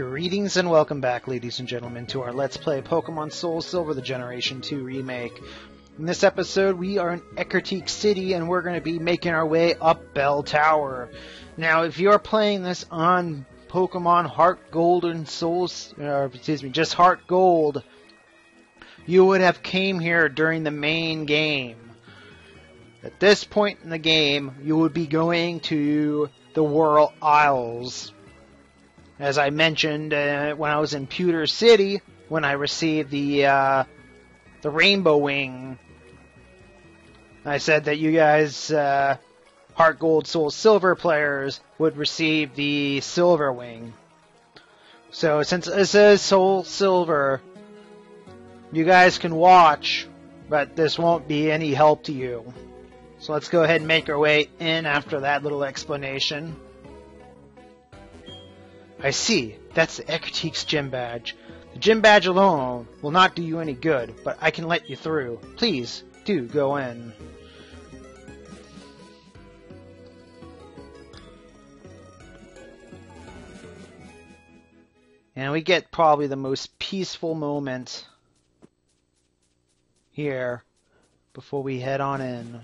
Greetings and welcome back, ladies and gentlemen, to our Let's Play Pokemon Soul Silver the Generation 2 remake. In this episode, we are in Ecruteak City and we're going to be making our way up Bell Tower. Now, if you're playing this on Pokemon Heart Gold and Soul, or excuse me, just Heart Gold, you would have came here during the main game. At this point in the game, you would be going to the Whirl Isles. As I mentioned uh, when I was in Pewter City, when I received the uh, the Rainbow Wing, I said that you guys, uh, Heart Gold, Soul Silver players, would receive the Silver Wing. So since it says Soul Silver, you guys can watch, but this won't be any help to you. So let's go ahead and make our way in after that little explanation. I see. That's the Ecruteak's gym badge. The gym badge alone will not do you any good, but I can let you through. Please, do go in. And we get probably the most peaceful moment here before we head on in.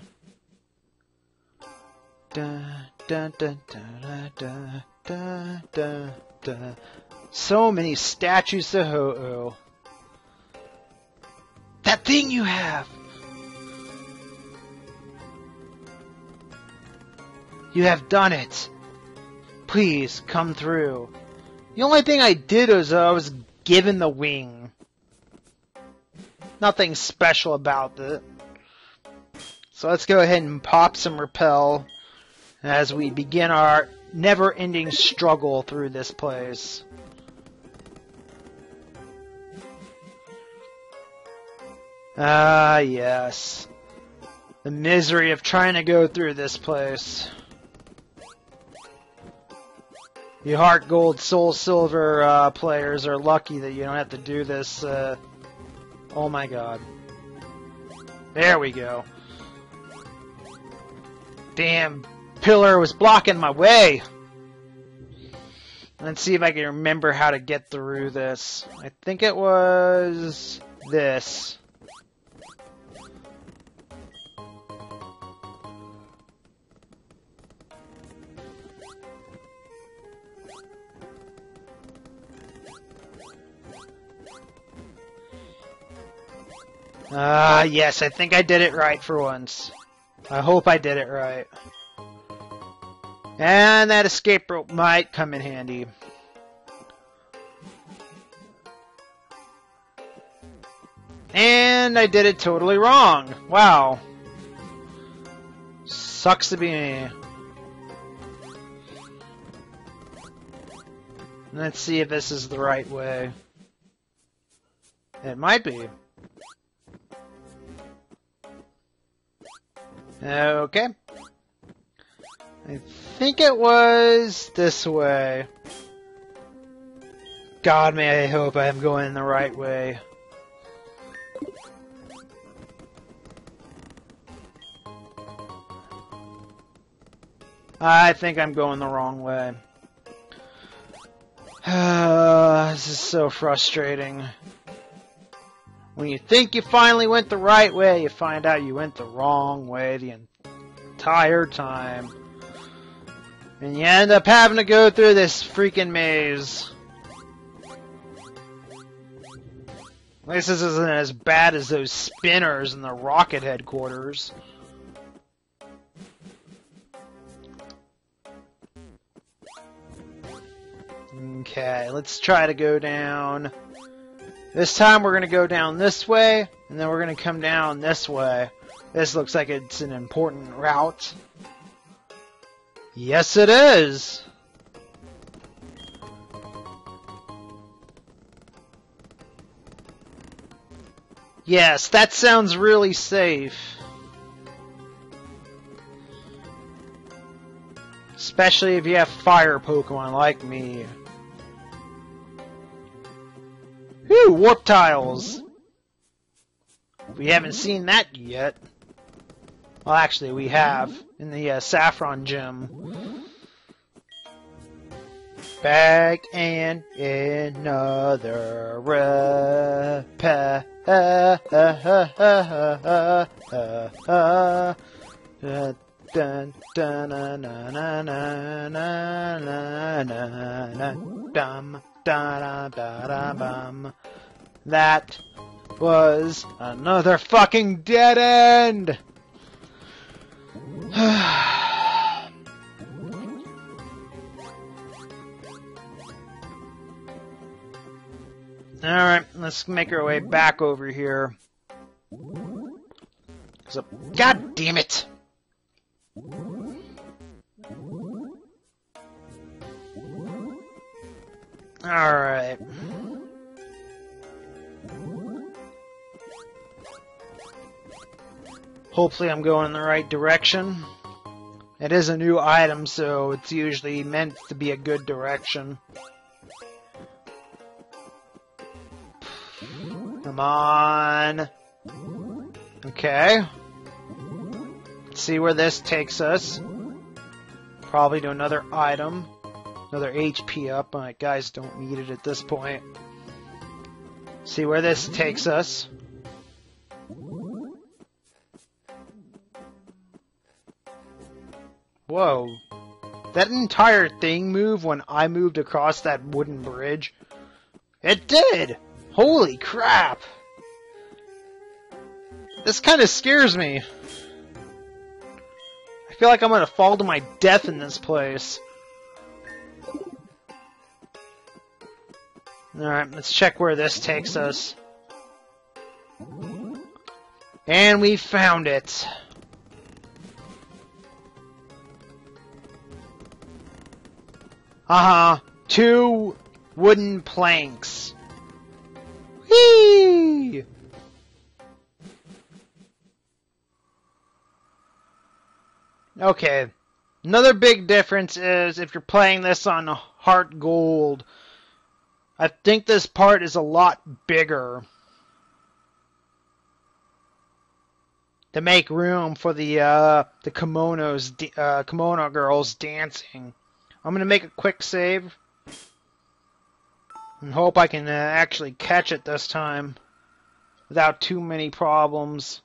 Da, da, da, da, da, da. So many statues to Ho-Oh. That thing you have! You have done it! Please, come through. The only thing I did was uh, I was given the wing. Nothing special about it. So let's go ahead and pop some repel as we begin our never-ending struggle through this place. Ah, yes. The misery of trying to go through this place. You Heart Gold, Soul Silver uh, players are lucky that you don't have to do this. Uh... Oh my god. There we go. Damn pillar was blocking my way. Let's see if I can remember how to get through this. I think it was this. Ah, uh, yes, I think I did it right for once. I hope I did it right. And that escape rope might come in handy. And I did it totally wrong. Wow. Sucks to be me. Let's see if this is the right way. It might be. Okay. I think it was this way. God, may I hope I am going the right way. I think I'm going the wrong way. this is so frustrating. When you think you finally went the right way, you find out you went the wrong way the entire time. And you end up having to go through this freaking maze. At least this isn't as bad as those spinners in the rocket headquarters. Okay, let's try to go down. This time we're going to go down this way, and then we're going to come down this way. This looks like it's an important route. Yes, it is! Yes, that sounds really safe. Especially if you have fire Pokemon like me. Whew, warp tiles! We haven't seen that yet. Well, actually, we have in the uh, Saffron Gym. Back and another bum. That was another fucking dead end! Alright, let's make our way back over here. So, God damn it! Alright. Hopefully I'm going in the right direction. It is a new item, so it's usually meant to be a good direction. Come on. Okay. Let's see where this takes us. Probably to another item. Another HP up. My guys don't need it at this point. See where this takes us. Whoa. That entire thing moved when I moved across that wooden bridge? It did! Holy crap! This kind of scares me. I feel like I'm gonna fall to my death in this place. Alright, let's check where this takes us. And we found it. Uh-huh. Two wooden planks. Whee! Okay. Another big difference is if you're playing this on Heart Gold, I think this part is a lot bigger. To make room for the uh, the kimonos, uh, kimono girls dancing. I'm gonna make a quick save and hope I can uh, actually catch it this time without too many problems.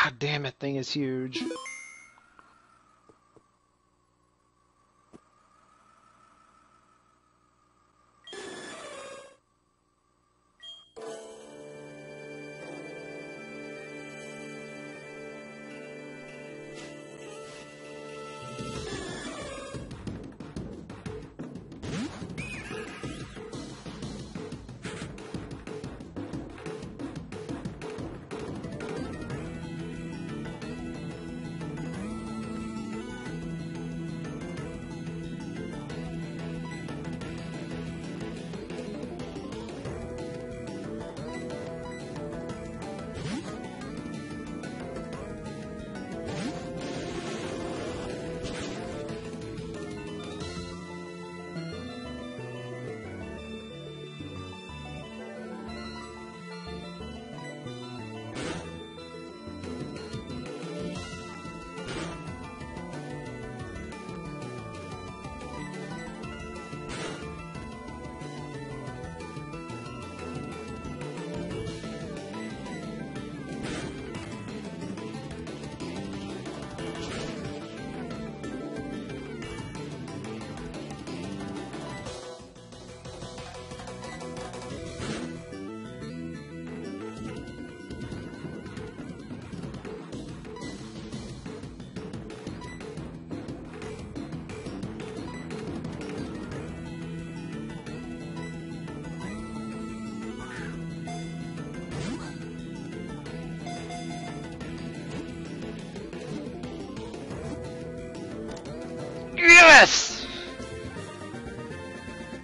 God damn it, thing is huge.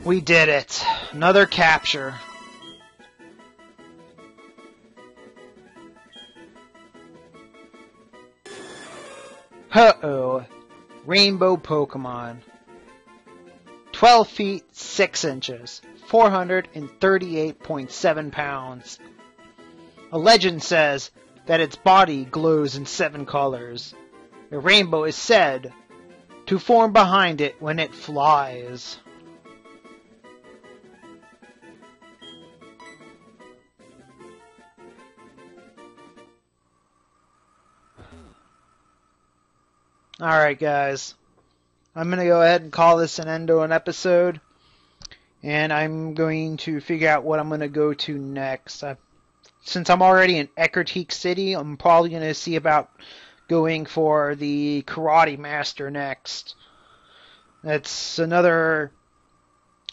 We did it. Another capture. Uh-oh. Rainbow Pokemon. 12 feet 6 inches. 438.7 pounds. A legend says that its body glows in seven colors. A rainbow is said to form behind it when it flies. Alright, guys. I'm going to go ahead and call this an end to an episode. And I'm going to figure out what I'm going to go to next. I, since I'm already in Ecruteak City, I'm probably going to see about going for the Karate Master next. That's another.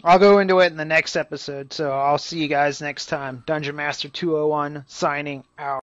I'll go into it in the next episode, so I'll see you guys next time. Dungeon Master 201 signing out.